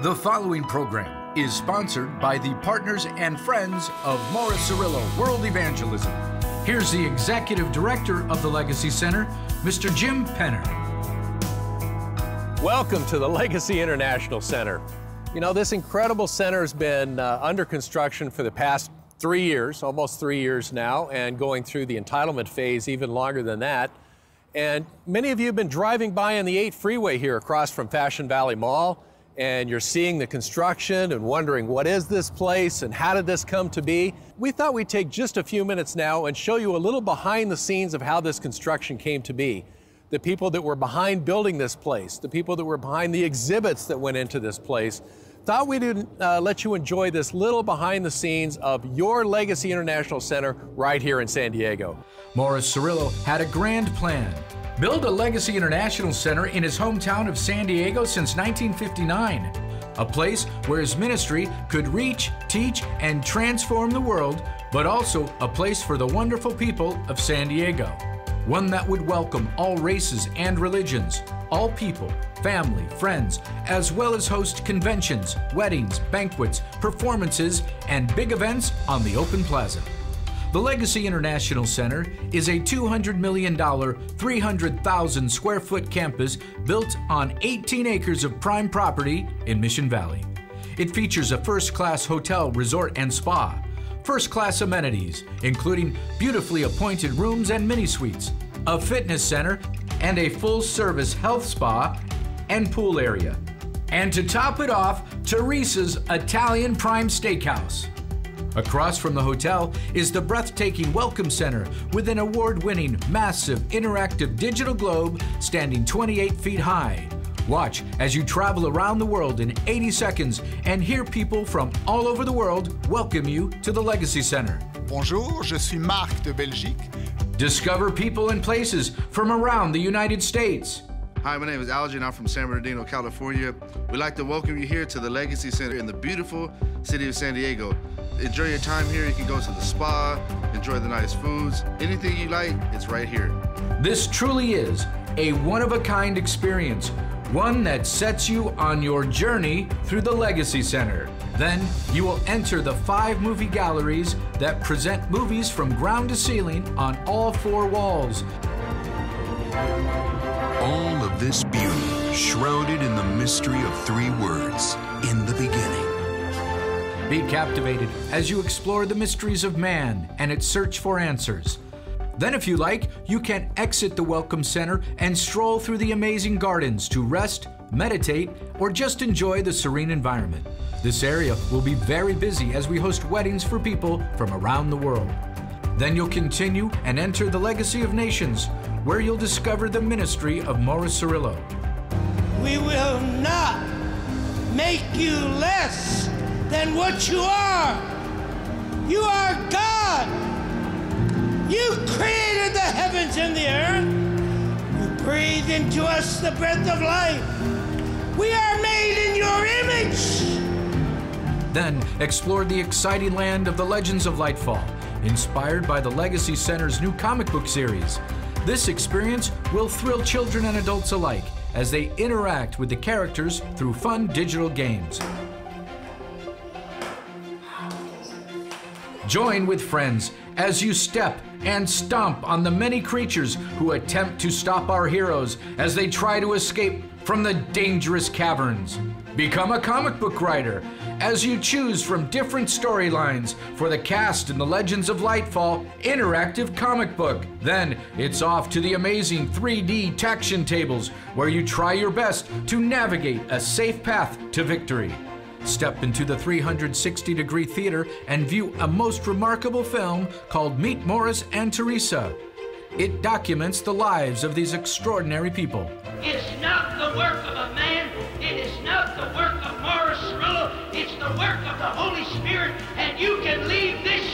The following program is sponsored by the partners and friends of Morris Cerullo World Evangelism. Here's the Executive Director of the Legacy Center, Mr. Jim Penner. Welcome to the Legacy International Center. You know, this incredible center has been uh, under construction for the past three years, almost three years now, and going through the entitlement phase even longer than that. And many of you have been driving by on the 8 freeway here across from Fashion Valley Mall and you're seeing the construction and wondering what is this place and how did this come to be, we thought we'd take just a few minutes now and show you a little behind the scenes of how this construction came to be. The people that were behind building this place, the people that were behind the exhibits that went into this place, thought we'd uh, let you enjoy this little behind the scenes of your Legacy International Center right here in San Diego. Morris Cerullo had a grand plan build a Legacy International Center in his hometown of San Diego since 1959, a place where his ministry could reach, teach, and transform the world, but also a place for the wonderful people of San Diego. One that would welcome all races and religions, all people, family, friends, as well as host conventions, weddings, banquets, performances, and big events on the open plaza. The Legacy International Center is a $200 million, 300,000 square foot campus built on 18 acres of prime property in Mission Valley. It features a first class hotel, resort, and spa, first class amenities, including beautifully appointed rooms and mini suites, a fitness center, and a full service health spa and pool area. And to top it off, Teresa's Italian Prime Steakhouse. Across from the hotel is the breathtaking Welcome Center with an award winning, massive, interactive digital globe standing 28 feet high. Watch as you travel around the world in 80 seconds and hear people from all over the world welcome you to the Legacy Center. Bonjour, je suis Marc de Belgique. Discover people and places from around the United States. Hi, my name is Algie, and I'm from San Bernardino, California. We'd like to welcome you here to the Legacy Center in the beautiful city of San Diego enjoy your time here. You can go to the spa, enjoy the nice foods. Anything you like, it's right here. This truly is a one of a kind experience, one that sets you on your journey through the Legacy Center. Then you will enter the five movie galleries that present movies from ground to ceiling on all four walls. All of this beauty shrouded in the mystery of three words in the beginning. Be captivated as you explore the mysteries of man and its search for answers. Then, if you like, you can exit the Welcome Center and stroll through the amazing gardens to rest, meditate, or just enjoy the serene environment. This area will be very busy as we host weddings for people from around the world. Then you'll continue and enter the Legacy of Nations, where you'll discover the ministry of Morris Cerullo. We will not make you less than what you are. You are God. You created the heavens and the earth. You breathed into us the breath of life. We are made in your image. Then explore the exciting land of the Legends of Lightfall, inspired by the Legacy Center's new comic book series. This experience will thrill children and adults alike as they interact with the characters through fun digital games. Join with friends as you step and stomp on the many creatures who attempt to stop our heroes as they try to escape from the dangerous caverns. Become a comic book writer as you choose from different storylines for the cast in the Legends of Lightfall interactive comic book. Then it's off to the amazing 3D taction tables where you try your best to navigate a safe path to victory. Step into the 360 degree theater and view a most remarkable film called Meet Morris and Teresa. It documents the lives of these extraordinary people. It's not the work of a man, it is not the work of Morris Cerullo, it's the work of the Holy Spirit, and you can leave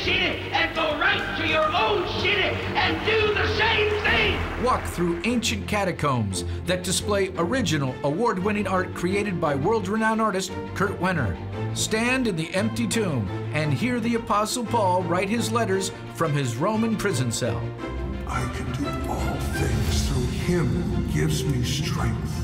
city and go right to your own city and do the same thing. Walk through ancient catacombs that display original award winning art created by world renowned artist Kurt Wenner. Stand in the empty tomb and hear the Apostle Paul write his letters from his Roman prison cell. I can do all things through him who gives me strength.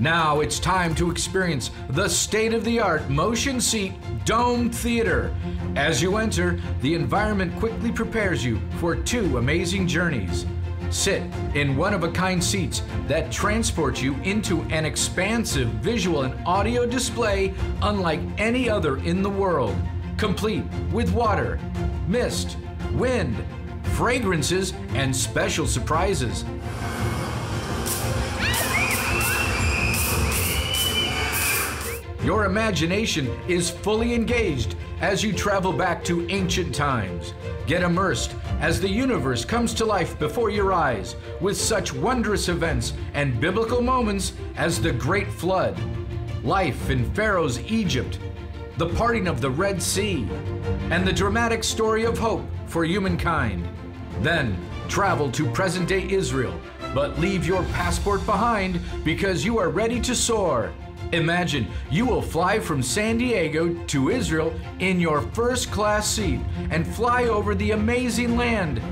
Now it's time to experience the state of the art motion seat dome theater. As you enter, the environment quickly prepares you for two amazing journeys. Sit in one of a kind seats that transport you into an expansive visual and audio display unlike any other in the world, complete with water, mist, wind, fragrances, and special surprises. Your imagination is fully engaged as you travel back to ancient times. Get immersed as the universe comes to life before your eyes with such wondrous events and biblical moments as the Great Flood, life in Pharaoh's Egypt, the parting of the Red Sea, and the dramatic story of hope for humankind. Then travel to present day Israel, but leave your passport behind because you are ready to soar. Imagine you will fly from San Diego to Israel in your first class seat and fly over the amazing land.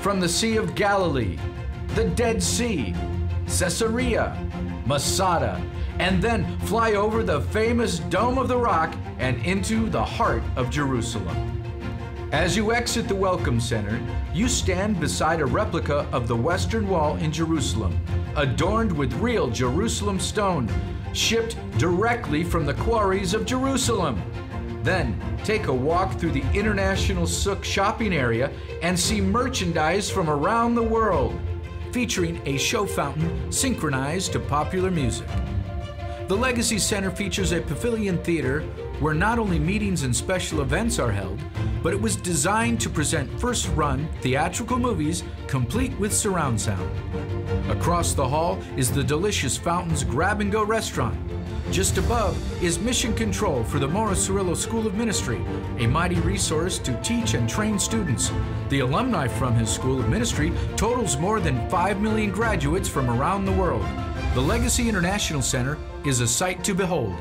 From the Sea of Galilee, the Dead Sea, Caesarea, Masada, and then fly over the famous Dome of the Rock and into the heart of Jerusalem. As you exit the Welcome Center, you stand beside a replica of the Western Wall in Jerusalem, adorned with real Jerusalem stone, shipped directly from the quarries of Jerusalem. Then take a walk through the International Souk shopping area and see merchandise from around the world, featuring a show fountain synchronized to popular music. The Legacy Center features a pavilion theater where not only meetings and special events are held, but it was designed to present first run theatrical movies complete with surround sound. Across the hall is the delicious Fountains Grab and Go restaurant. Just above is Mission Control for the Morris Cerullo School of Ministry, a mighty resource to teach and train students. The alumni from his School of Ministry totals more than 5 million graduates from around the world. The Legacy International Center is a sight to behold,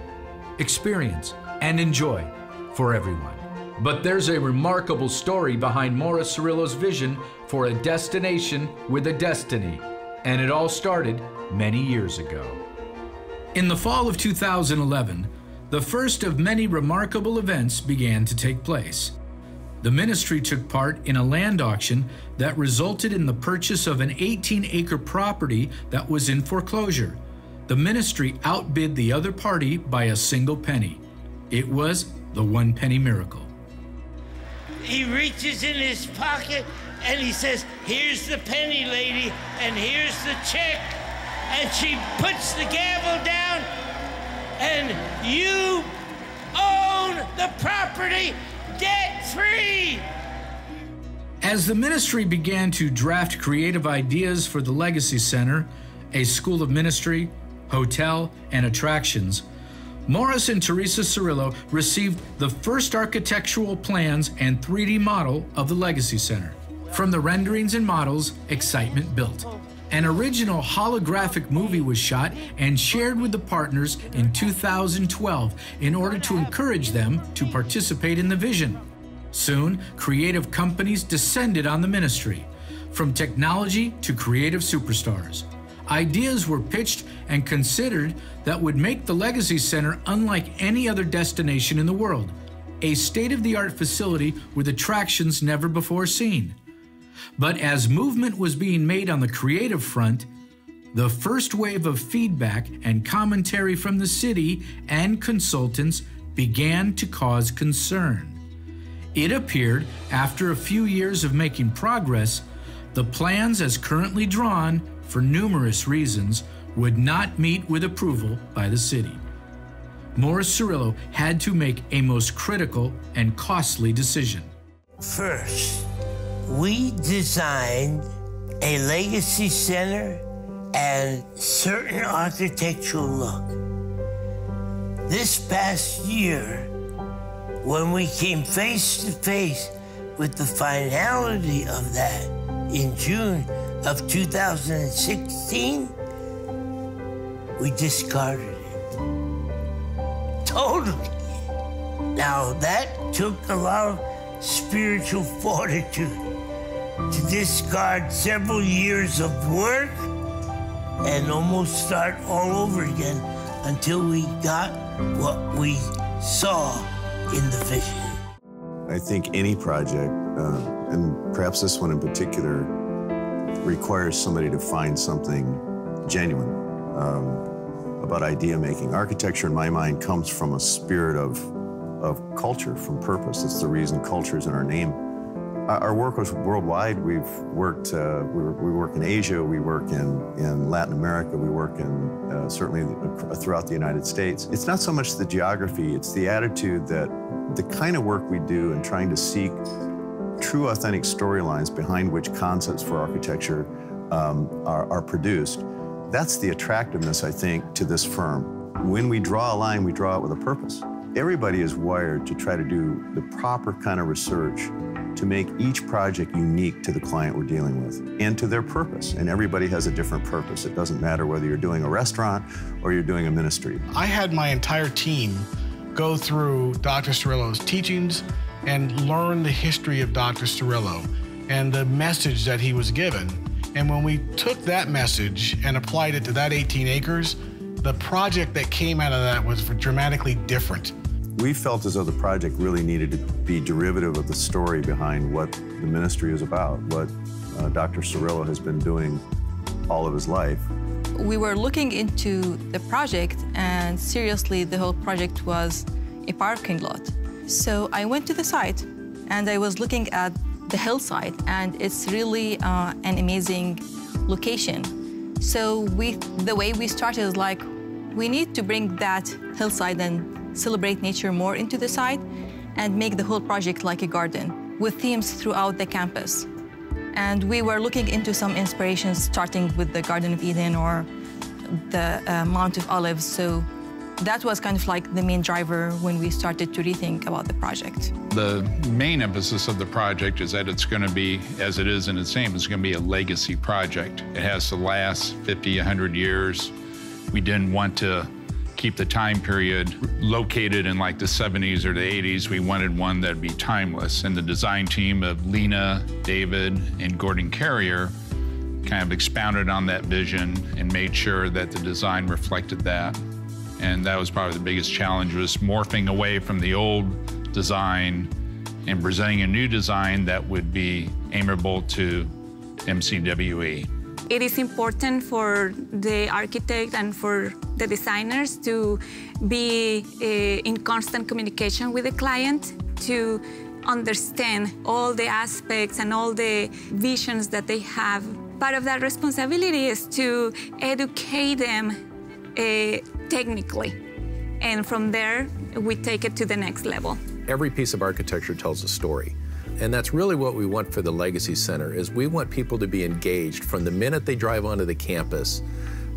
experience, and enjoy for everyone. But there's a remarkable story behind Morris Cerullo's vision for a destination with a destiny, and it all started many years ago. In the fall of 2011, the first of many remarkable events began to take place. The ministry took part in a land auction that resulted in the purchase of an 18 acre property that was in foreclosure. The ministry outbid the other party by a single penny. It was the one penny miracle. He reaches in his pocket and he says, Here's the penny, lady, and here's the check. And she puts the gavel down, and you own the property debt free. As the ministry began to draft creative ideas for the Legacy Center, a school of ministry, hotel, and attractions, Morris and Teresa Cerullo received the first architectural plans and 3D model of the Legacy Center. From the renderings and models, excitement built. An original holographic movie was shot and shared with the partners in 2012 in order to encourage them to participate in the vision. Soon, creative companies descended on the ministry, from technology to creative superstars. Ideas were pitched and considered that would make the Legacy Center unlike any other destination in the world, a state of the art facility with attractions never before seen. But as movement was being made on the creative front, the first wave of feedback and commentary from the city and consultants began to cause concern. It appeared, after a few years of making progress, the plans as currently drawn for numerous reasons, would not meet with approval by the city. Morris Cerullo had to make a most critical and costly decision. First, we designed a legacy center and certain architectural look. This past year, when we came face to face with the finality of that in June of 2016, we discarded it. Totally. Now, that took a lot of spiritual fortitude to discard several years of work and almost start all over again until we got what we saw in the vision. I think any project, uh, and perhaps this one in particular, requires somebody to find something genuine um, about idea making. Architecture, in my mind, comes from a spirit of, of culture, from purpose. It's the reason culture is in our name. Our work was worldwide. We've worked, uh, we, we, work in Asia, we work in, in Latin America, we work in uh, certainly throughout the United States. It's not so much the geography, it's the attitude that the kind of work we do and trying to seek true authentic storylines behind which concepts for architecture um, are, are produced. That's the attractiveness, I think, to this firm. When we draw a line, we draw it with a purpose. Everybody is wired to try to do the proper kind of research to make each project unique to the client we're dealing with and to their purpose. And everybody has a different purpose. It doesn't matter whether you're doing a restaurant or you're doing a ministry. I had my entire team go through Dr. Cerullo's teachings and learn the history of Dr. Cerullo and the message that he was given. And when we took that message and applied it to that 18 acres, the project that came out of that was dramatically different. We felt as though the project really needed to be derivative of the story behind what the ministry is about, what uh, Dr. Cerullo has been doing all of his life. We were looking into the project, and seriously, the whole project was a parking lot. So I went to the site, and I was looking at the hillside, and it's really uh, an amazing location. So we, the way we started is like, we need to bring that hillside and celebrate nature more into the site and make the whole project like a garden with themes throughout the campus. And we were looking into some inspirations starting with the Garden of Eden or the uh, Mount of Olives. So that was kind of like the main driver when we started to rethink about the project. The main emphasis of the project is that it's going to be, as it is in its name, it's going to be a legacy project. It has to last 50, 100 years. We didn't want to keep the time period located in like the 70s or the 80s. We wanted one that'd be timeless. And the design team of Lena, David, and Gordon Carrier kind of expounded on that vision and made sure that the design reflected that. And that was probably the biggest challenge was morphing away from the old design and presenting a new design that would be amiable to MCWE. It is important for the architect and for the designers to be uh, in constant communication with the client to understand all the aspects and all the visions that they have. Part of that responsibility is to educate them uh, technically. And from there, we take it to the next level. Every piece of architecture tells a story. And that's really what we want for the Legacy Center is we want people to be engaged from the minute they drive onto the campus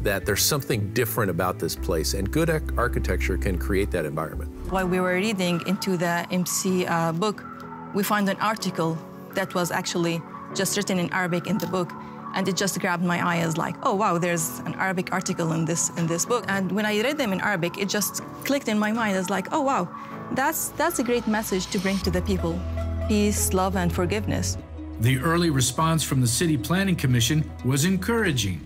that there's something different about this place and good architecture can create that environment. While we were reading into the MC uh, book, we found an article that was actually just written in Arabic in the book and it just grabbed my eye as like, oh wow, there's an Arabic article in this in this book. And when I read them in Arabic, it just clicked in my mind as like, oh wow, that's that's a great message to bring to the people peace, love, and forgiveness. The early response from the City Planning Commission was encouraging.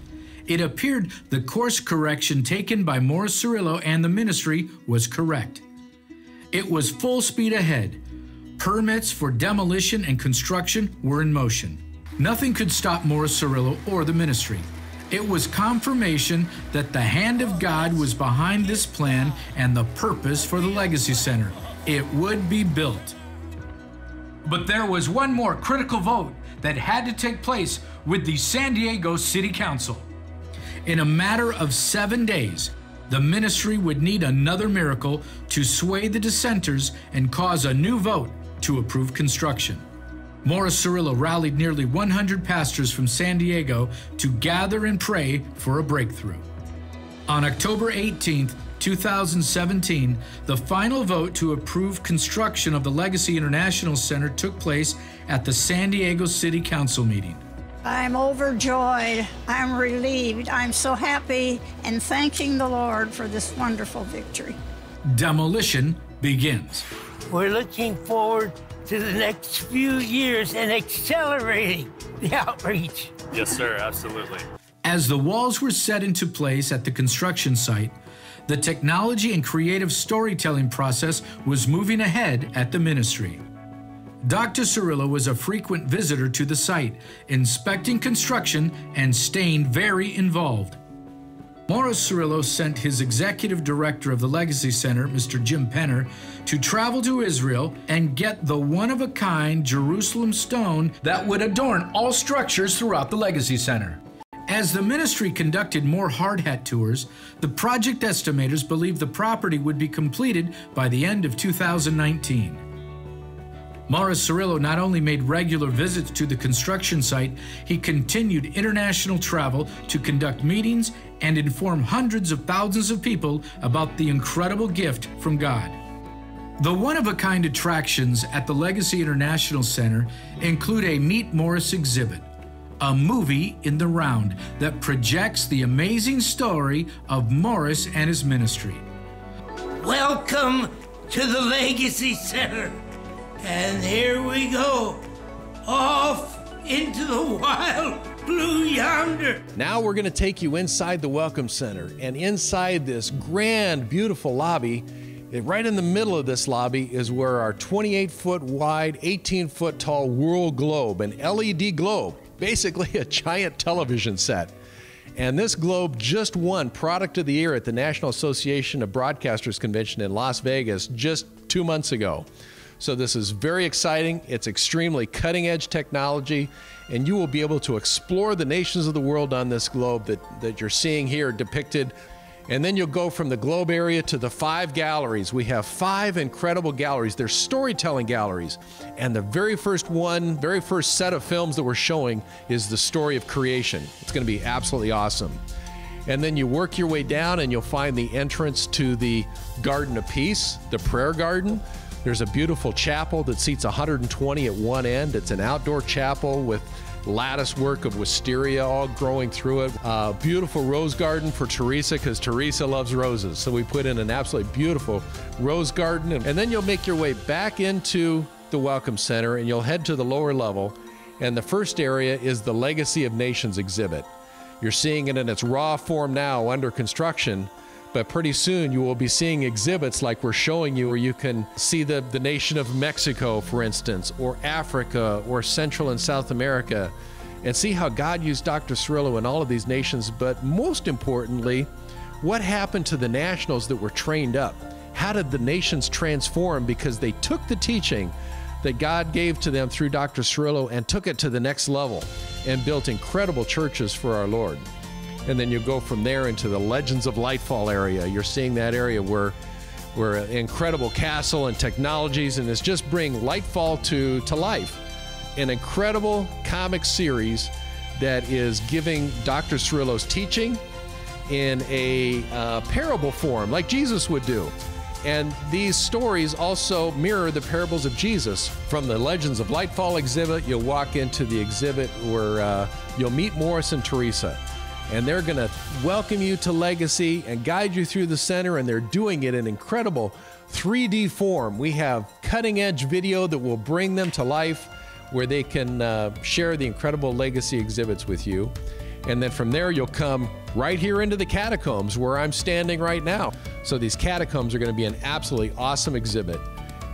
It appeared the course correction taken by Morris Cerullo and the ministry was correct. It was full speed ahead. Permits for demolition and construction were in motion. Nothing could stop Morris Cerullo or the ministry. It was confirmation that the hand of God was behind this plan and the purpose for the Legacy Center. It would be built. But there was one more critical vote that had to take place with the San Diego City Council. In a matter of seven days, the ministry would need another miracle to sway the dissenters and cause a new vote to approve construction. Morris Cerullo rallied nearly 100 pastors from San Diego to gather and pray for a breakthrough. On October 18th, 2017, the final vote to approve construction of the Legacy International Center took place at the San Diego City Council meeting. I'm overjoyed. I'm relieved. I'm so happy and thanking the Lord for this wonderful victory. Demolition begins. We're looking forward to the next few years and accelerating the outreach. Yes, sir, absolutely. As the walls were set into place at the construction site, the technology and creative storytelling process was moving ahead at the ministry. Dr. Cerullo was a frequent visitor to the site, inspecting construction and staying very involved. Morris Cerullo sent his executive director of the Legacy Center, Mr. Jim Penner, to travel to Israel and get the one of a kind Jerusalem stone that would adorn all structures throughout the Legacy Center. As the ministry conducted more hard hat tours, the project estimators believed the property would be completed by the end of 2019. Morris Cerullo not only made regular visits to the construction site, he continued international travel to conduct meetings and inform hundreds of thousands of people about the incredible gift from God. The one of a kind attractions at the Legacy International Center include a Meet Morris exhibit, a movie in the round that projects the amazing story of Morris and his ministry. Welcome to the Legacy Center. And here we go, off into the wild blue yonder. Now we're going to take you inside the Welcome Center. And inside this grand, beautiful lobby, eh, right in the middle of this lobby is where our 28 foot wide, 18 foot tall world globe, an LED globe, basically a giant television set. And this globe just won Product of the Year at the National Association of Broadcasters Convention in Las Vegas just two months ago. So this is very exciting. It's extremely cutting edge technology, and you will be able to explore the nations of the world on this globe that, that you're seeing here depicted. And then you'll go from the globe area to the five galleries. We have five incredible galleries. They're storytelling galleries. And the very first one, very first set of films that we're showing is the story of creation. It's going to be absolutely awesome. And then you work your way down and you'll find the entrance to the Garden of Peace, the prayer garden. There's a beautiful chapel that seats 120 at one end. It's an outdoor chapel with lattice work of wisteria all growing through it. Beautiful rose garden for Teresa because Teresa loves roses. So we put in an absolutely beautiful rose garden. And then you'll make your way back into the Welcome Center and you'll head to the lower level. And the first area is the Legacy of Nations exhibit. You're seeing it in its raw form now under construction. But pretty soon you will be seeing exhibits like we're showing you, where you can see the, the nation of Mexico, for instance, or Africa, or Central and South America, and see how God used Dr. Cerullo in all of these nations. But most importantly, what happened to the nationals that were trained up? How did the nations transform because they took the teaching that God gave to them through Dr. Cerullo and took it to the next level and built incredible churches for our Lord? And then you go from there into the Legends of Lightfall area. You're seeing that area where where an incredible castle and technologies, and it's just bring Lightfall to to life. An incredible comic series that is giving Dr. Cerullo's teaching in a uh, parable form, like Jesus would do. And these stories also mirror the parables of Jesus. From the Legends of Lightfall exhibit, you'll walk into the exhibit where uh, you'll meet Morris and Teresa and they're going to welcome you to Legacy and guide you through the center, and they're doing it in incredible 3D form. We have cutting edge video that will bring them to life where they can uh, share the incredible Legacy exhibits with you. And then from there, you'll come right here into the catacombs where I'm standing right now. So these catacombs are going to be an absolutely awesome exhibit.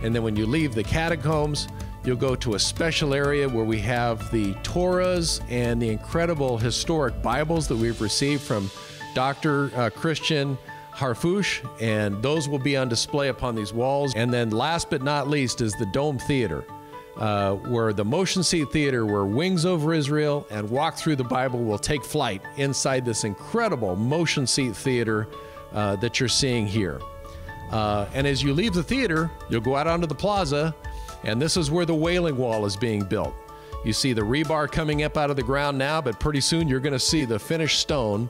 And then when you leave the catacombs, You'll go to a special area where we have the Torahs and the incredible historic Bibles that we've received from Dr. Uh, Christian Harfouche, and those will be on display upon these walls. And then, last but not least, is the Dome Theater. Uh, where the motion seat theater, where Wings Over Israel and Walk Through the Bible will take flight inside this incredible motion seat theater uh, that you're seeing here. Uh, and as you leave the theater, you'll go out onto the plaza and this is where the Wailing Wall is being built. You see the rebar coming up out of the ground now, but pretty soon you're going to see the finished stone.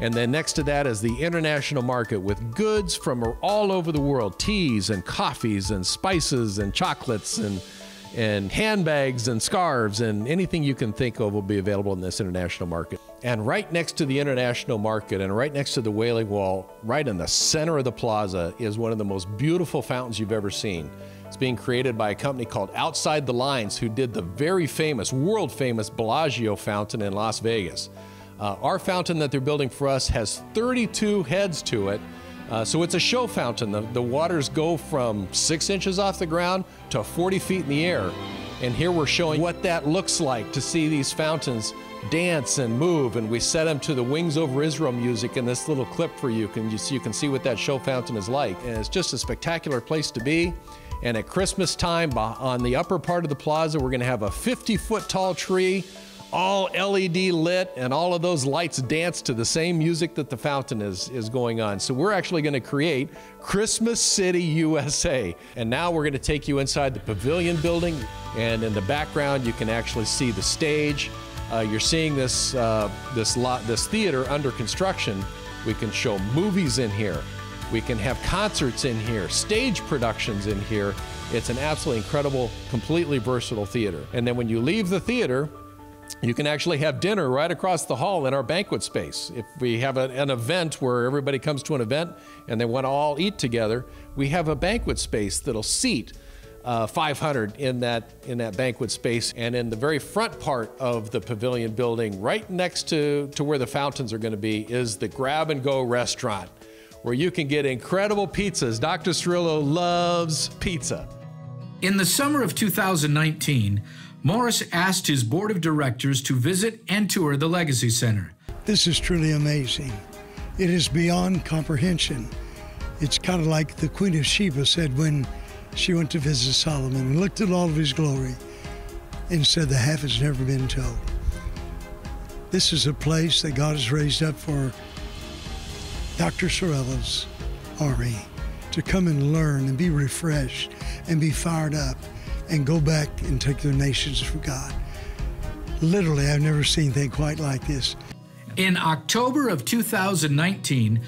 And then next to that is the international market with goods from all over the world teas and coffees and spices and chocolates and, and handbags and scarves and anything you can think of will be available in this international market. And right next to the international market and right next to the Wailing Wall, right in the center of the plaza, is one of the most beautiful fountains you've ever seen. It's being created by a company called Outside the Lines, who did the very famous, world famous Bellagio fountain in Las Vegas. Uh, our fountain that they're building for us has 32 heads to it. Uh, so it's a show fountain. The, the waters go from six inches off the ground to 40 feet in the air. And here we're showing what that looks like to see these fountains dance and move. And we set them to the Wings Over Israel music in this little clip for you, can, you, so you can see what that show fountain is like. And it's just a spectacular place to be. And at Christmas time, on the upper part of the plaza, we're going to have a 50 foot tall tree all LED lit, and all of those lights dance to the same music that the fountain is, is going on. So we're actually going to create Christmas City, USA. And now we're going to take you inside the pavilion building, and in the background, you can actually see the stage. Uh, you're seeing this, uh, this, lot, this theater under construction. We can show movies in here. We can have concerts in here, stage productions in here. It's an absolutely incredible, completely versatile theater. And then when you leave the theater, you can actually have dinner right across the hall in our banquet space. If we have a, an event where everybody comes to an event and they want to all eat together, we have a banquet space that'll seat uh, 500 in that in that banquet space. And in the very front part of the pavilion building, right next to, to where the fountains are going to be, is the Grab and Go restaurant, where you can get incredible pizzas. Dr. Cerullo loves pizza. In the summer of 2019, Morris asked his board of directors to visit and tour the Legacy Center. This is truly amazing. It is beyond comprehension. It's kind of like the Queen of Sheba said when she went to visit Solomon and looked at all of his glory and said, The half has never been told. This is a place that God has raised up for Dr. Cerullo's army to come and learn and be refreshed and be fired up and go back and take their nations for God. Literally, I've never seen anything quite like this. In October of 2019,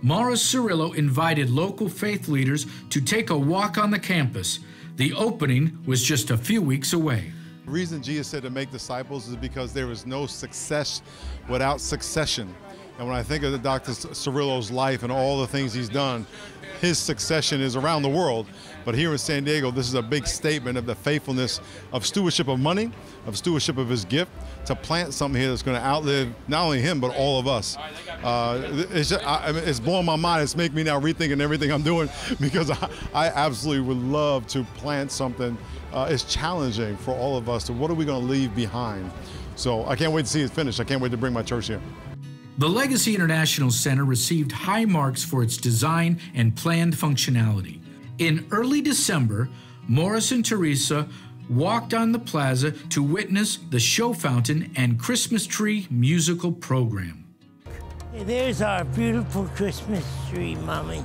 Morris Cerullo invited local faith leaders to take a walk on the campus. The opening was just a few weeks away. The reason Jesus said to make disciples is because there is no success without succession. And when I think of Dr. Cerullo's life and all the things he's done, his succession is around the world. But here in San Diego, this is a big statement of the faithfulness of stewardship of money, of stewardship of his gift, to plant something here that's going to outlive not only him, but all of us. Uh, it's, just, I, it's blowing my mind. It's making me now rethinking everything I'm doing because I, I absolutely would love to plant something. Uh, it's challenging for all of us to what are we going to leave behind? So I can't wait to see it finished. I can't wait to bring my church here. The Legacy International Center received high marks for its design and planned functionality. In early December, Morris and Teresa walked on the plaza to witness the show fountain and Christmas tree musical program. There's our beautiful Christmas tree, Mommy.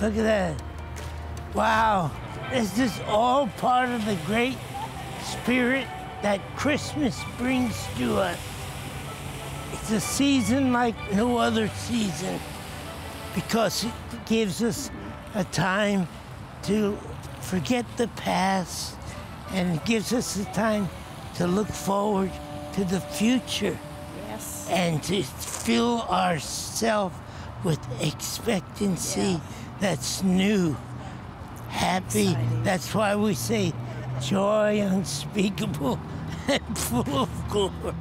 Look at that. Wow. This is all part of the great spirit that Christmas brings to us. It's a season like no other season because it gives us a time to forget the past and it gives us the time to look forward to the future. Yes. And to fill ourselves with expectancy yeah. that's new, happy. Exciting. That's why we say joy unspeakable and full of glory.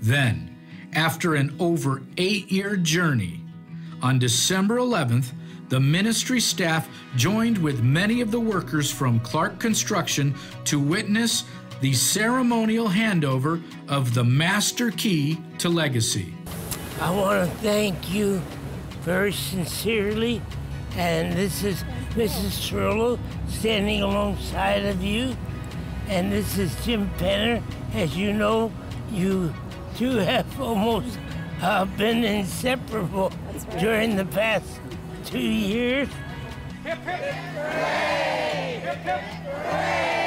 Then, after an over eight year journey, on December 11th, the ministry staff joined with many of the workers from Clark Construction to witness the ceremonial handover of the master key to legacy. I want to thank you very sincerely, and this is Mrs. Cerullo standing alongside of you, and this is Jim Penner. As you know, you two have almost uh, been inseparable right. during the past two years. Hip, hip, hooray! Hip, hip, hooray!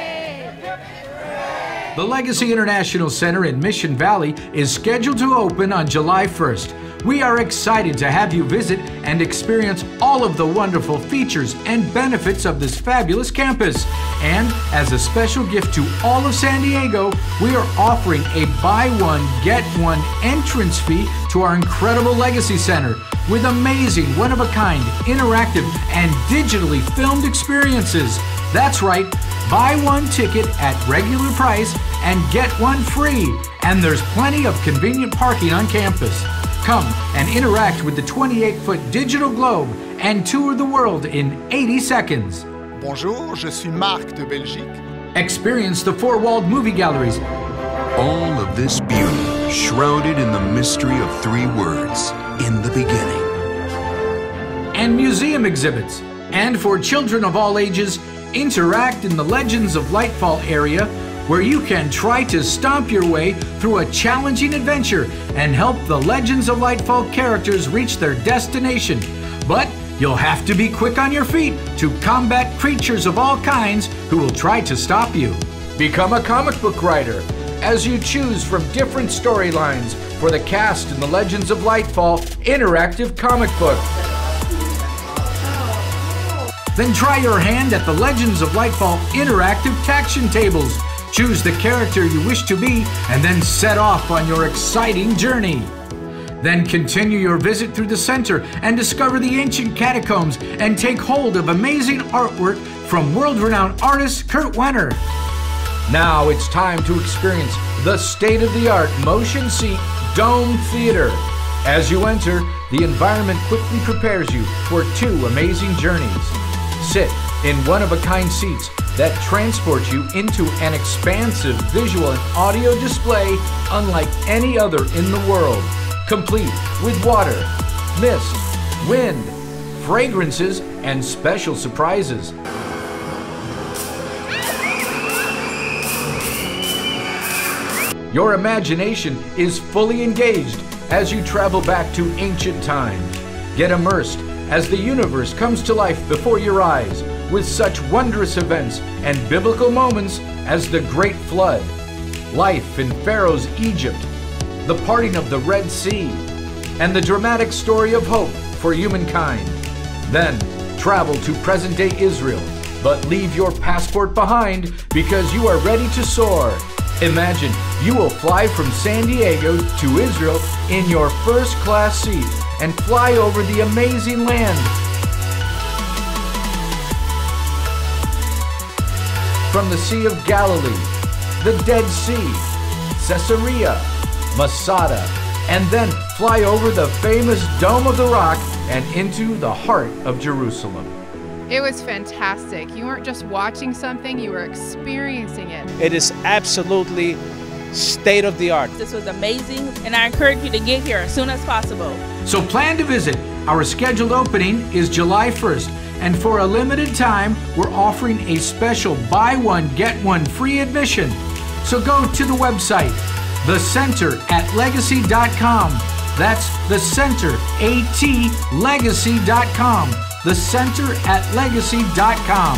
The Legacy International Center in Mission Valley is scheduled to open on July 1st. We are excited to have you visit and experience all of the wonderful features and benefits of this fabulous campus. And as a special gift to all of San Diego, we are offering a buy one, get one entrance fee to our incredible Legacy Center. with amazing, one of a kind, interactive, and digitally filmed experiences. That's right, buy one ticket at regular price and get one free. And there's plenty of convenient parking on campus. Come and interact with the 28 foot digital globe and tour the world in 80 seconds. Bonjour, je suis Marc de Belgique. Experience the four walled movie galleries. All of this beauty shrouded in the mystery of three words in the beginning. And museum exhibits. And for children of all ages, interact in the Legends of Lightfall area where you can try to stomp your way through a challenging adventure and help the Legends of Lightfall characters reach their destination. But you'll have to be quick on your feet to combat creatures of all kinds who will try to stop you. Become a comic book writer as you choose from different storylines for the cast in the Legends of Lightfall interactive comic book. Then try your hand at the Legends of Lightfall interactive taction tables. Choose the character you wish to be and then set off on your exciting journey. Then continue your visit through the center and discover the ancient catacombs and take hold of amazing artwork from world renowned artist Kurt Wenner. Now it's time to experience the state of the art motion seat Dome Theater. As you enter, the environment quickly prepares you for two amazing journeys. Sit in one of a kind seats that transport you into an expansive visual and audio display unlike any other in the world, complete with water, mist, wind, fragrances, and special surprises. Your imagination is fully engaged as you travel back to ancient times. Get immersed as the universe comes to life before your eyes with such wondrous events and biblical moments as the Great Flood, life in Pharaoh's Egypt, the parting of the Red Sea, and the dramatic story of hope for humankind. Then travel to present day Israel, but leave your passport behind because you are ready to soar. Imagine you will fly from San Diego to Israel in your first class seat and fly over the amazing land. From the Sea of Galilee, the Dead Sea, Caesarea, Masada, and then fly over the famous Dome of the Rock and into the heart of Jerusalem. It was fantastic. You weren't just watching something, you were experiencing it. It is absolutely state of the art. This was amazing, and I encourage you to get here as soon as possible. So plan to visit. Our scheduled opening is July 1st, and for a limited time, we're offering a special buy one, get one free admission. So go to the website, the center at legacy.com. That's the center, A-T, legacy.com. The center at legacy.com.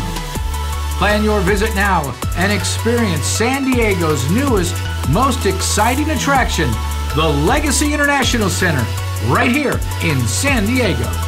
Plan your visit now and experience San Diego's newest, most exciting attraction, the Legacy International Center, right here in San Diego.